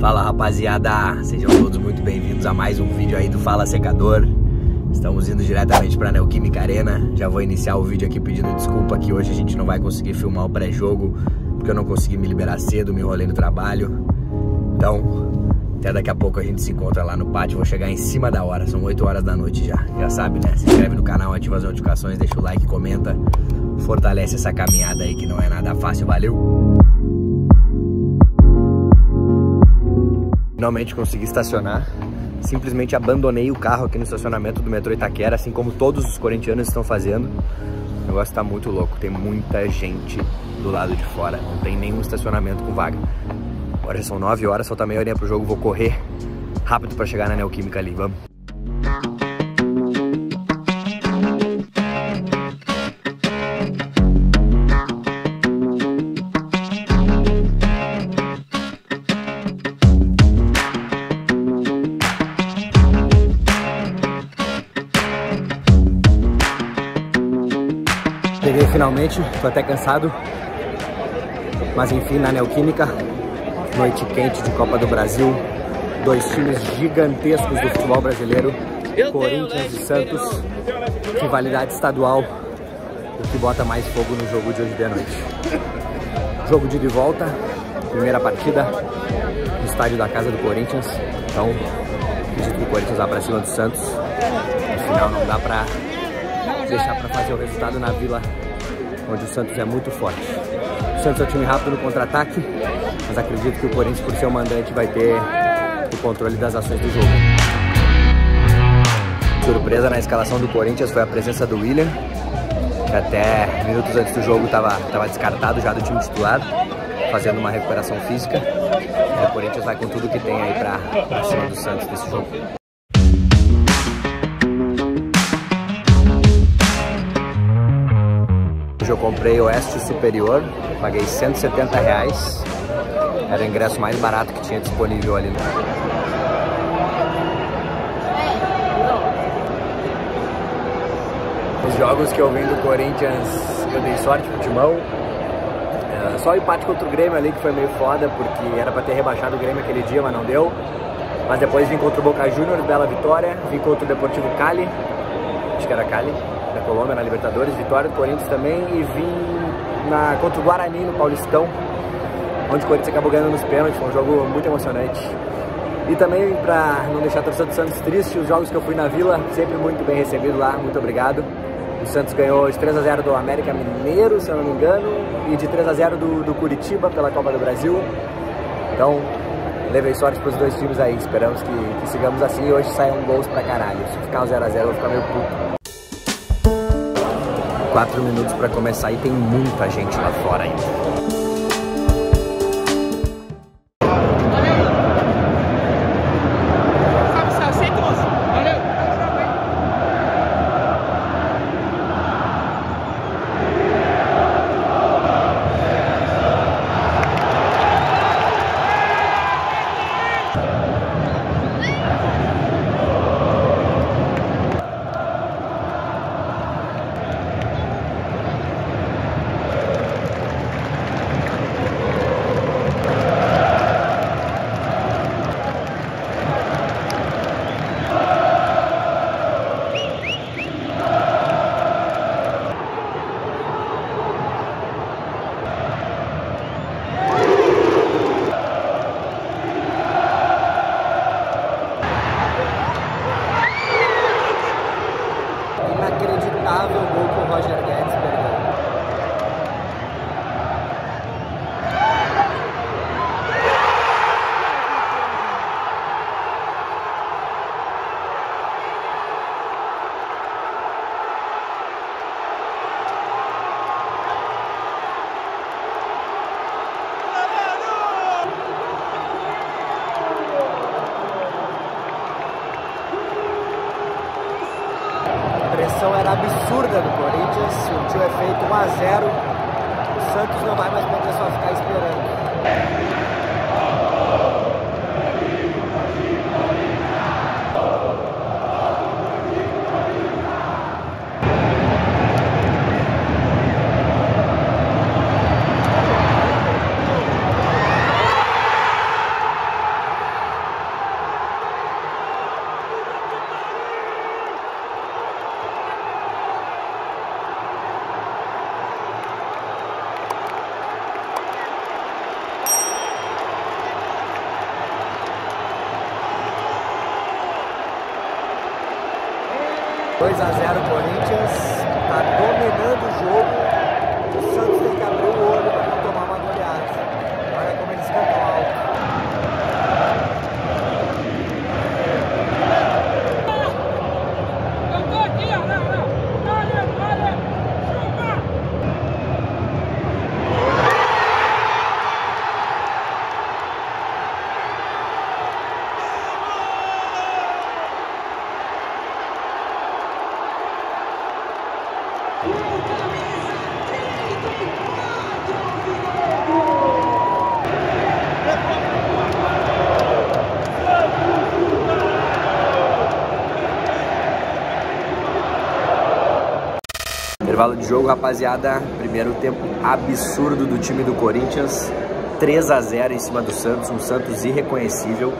rapaziada, sejam todos muito bem-vindos a mais um vídeo aí do Fala Secador. Estamos indo diretamente para a Neoquímica Arena. Já vou iniciar o vídeo aqui pedindo desculpa que hoje a gente não vai conseguir filmar o pré-jogo Porque eu não consegui me liberar cedo, me enrolei no trabalho. Então, até daqui a pouco a gente se encontra lá no pátio. Vou chegar em cima da hora, são 8 horas da noite já Já sabe né, se inscreve no canal, ativa as notificações, deixa o like, comenta. Fortalece essa caminhada aí que não é nada fácil, valeu! Finalmente consegui estacionar. Simplesmente abandonei o carro aqui no estacionamento do metrô Itaquera, assim como todos os corintianos estão fazendo. O negócio tá muito louco, tem muita gente do lado de fora, não tem nenhum estacionamento com vaga. Agora já são 9 horas, falta meia horinha pro jogo, vou correr rápido para chegar na Neoquímica ali, vamos. Finalmente, tô até cansado. Mas enfim, na Neoquímica, noite quente de Copa do Brasil. Dois times gigantescos do futebol brasileiro, Corinthians e Santos. Rivalidade estadual, o que bota mais fogo no jogo de hoje de noite. Jogo de ida e volta, primeira partida no estádio da casa do Corinthians. Então, acredito que o Corinthians vai pra cima do Santos. No final não dá pra deixar para fazer o resultado na Vila, onde o Santos é muito forte. O Santos é um time rápido no contra-ataque, mas acredito que o Corinthians, por ser o mandante, vai ter o controle das ações do jogo. Surpresa na escalação do Corinthians foi a presença do William, que até minutos antes do jogo estava descartado já do time titular, fazendo uma recuperação física. E o Corinthians vai com tudo que tem aí para cima do Santos nesse jogo. Hoje eu comprei Oeste Superior, paguei 170 reais. Era o ingresso mais barato que tinha disponível ali. Os jogos que eu vim do Corinthians, eu dei sorte pro timão. É, só o empate contra o Grêmio ali que foi meio foda, porque era pra ter rebaixado o Grêmio aquele dia, mas não deu. Mas depois vim contra o Boca Juniors, bela vitória. Vim contra o Deportivo Cali, acho que era Cali da Colômbia na Libertadores, vitória do Corinthians também e vim na, contra o Guarani no Paulistão, onde o Corinthians acabou ganhando nos pênaltis, foi um jogo muito emocionante. E também para não deixar a torcida do Santos triste, os jogos que eu fui na Vila, sempre muito bem recebido lá, muito obrigado. O Santos ganhou de 3 a 0 do América Mineiro, se eu não me engano, e de 3 a 0 do, do Curitiba pela Copa do Brasil. Então, levei sorte para os dois times aí, esperamos que, que sigamos assim e hoje saiam gols pra caralho. Se ficar um 0x0 eu vou ficar meio puto. 4 minutos para começar e tem muita gente lá fora ainda. Absurda do Corinthians, surtiu efeito 1 a 0 O Santos não vai mais poder só ficar esperando. 2 a 0 Corinthians, tá dominando o jogo. O Santos tem que abrir o olho para não tomar uma goleada. Olha como eles cantam alto. Eu tô aqui, ó. Não, não. Olha, olha. Chupa! Intervalo de jogo, rapaziada. Primeiro tempo absurdo do time do Corinthians. 3 a 0 em cima do Santos, um Santos irreconhecível.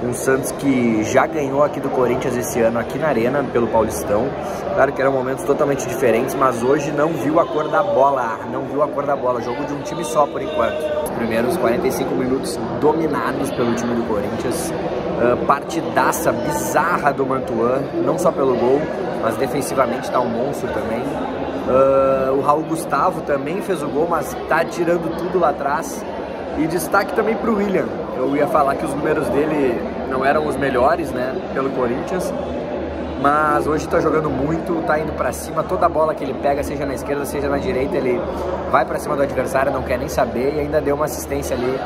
Um Santos que já ganhou aqui do Corinthians esse ano, aqui na Arena, pelo Paulistão. Claro que eram momentos totalmente diferentes, mas hoje não viu a cor da bola. Não viu a cor da bola. Jogo de um time só por enquanto. Os primeiros 45 minutos dominados pelo time do Corinthians. Uh, partidaça bizarra do Mantuan, não só pelo gol, mas defensivamente tá um monstro também. Uh, o Raul Gustavo também fez o gol, mas tá tirando tudo lá atrás. E destaque também para o William. Eu ia falar que os números dele não eram os melhores, né, pelo Corinthians, mas hoje tá jogando muito, tá indo para cima. Toda bola que ele pega, seja na esquerda, seja na direita, ele vai para cima do adversário, não quer nem saber e ainda deu uma assistência ali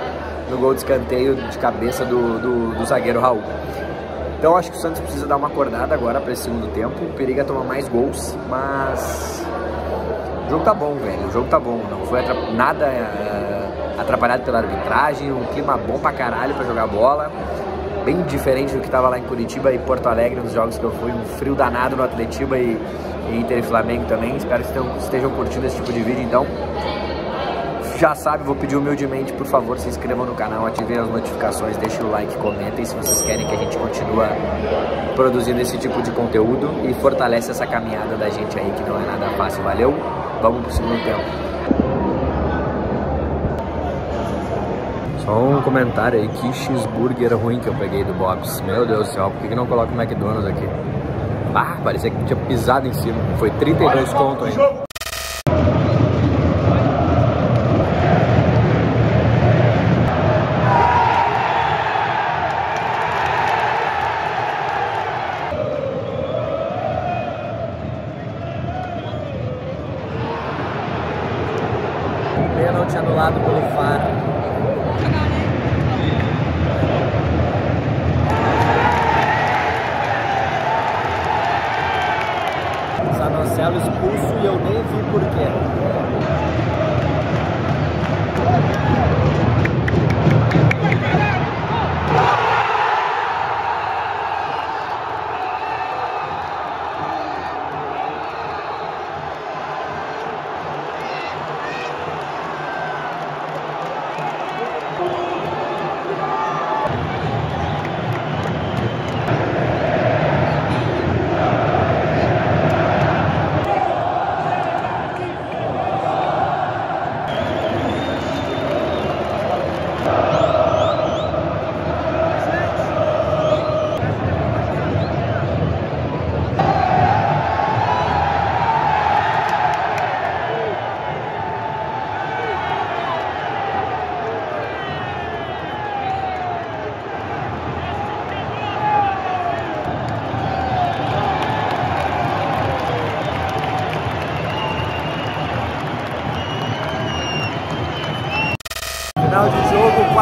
no gol de escanteio de cabeça do, do, do zagueiro Raul. Então acho que o Santos precisa dar uma acordada agora para esse segundo tempo. Periga tomar mais gols, mas o jogo tá bom, velho. O jogo tá bom. Não foi nada uh, atrapalhado pela arbitragem. Um clima bom pra caralho pra jogar bola. Bem diferente do que tava lá em Curitiba e Porto Alegre nos jogos que eu fui. Um frio danado no Atletiba e, e Inter e Flamengo também. Espero que estejam curtindo esse tipo de vídeo, então. Já sabe, vou pedir humildemente, por favor, se inscrevam no canal, ativem as notificações, deixem o like, comentem se vocês querem que a gente continue produzindo esse tipo de conteúdo e fortalece essa caminhada da gente aí, que não é nada fácil. Valeu? Vamos pro segundo tempo. Só um comentário aí, que cheeseburger ruim que eu peguei do Bob's. Meu Deus do céu, por que, que não coloca o McDonald's aqui? Ah, parecia que tinha pisado em cima. Foi 32 conto ainda. Zanocelo expulso e eu nem vi por quê.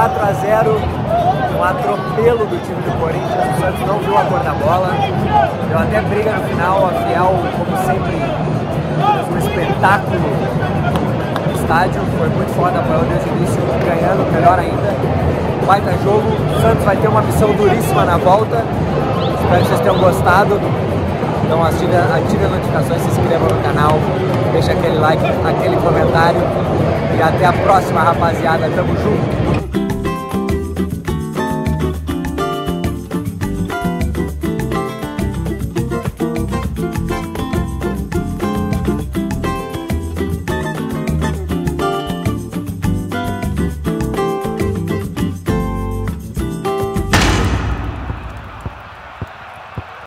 4 a 0 um atropelo do time do Corinthians. O Santos não viu a cor da bola. Deu até briga no final. A Fiel, como sempre, fez um espetáculo no estádio. Foi muito foda. Apoiou desde o início, ganhando, melhor ainda. Baita jogo. O Santos vai ter uma missão duríssima na volta. Espero que vocês tenham gostado. Então ative, ative as notificações, se inscrevam no canal, deixa aquele like, aquele comentário. E até a próxima, rapaziada. Tamo junto!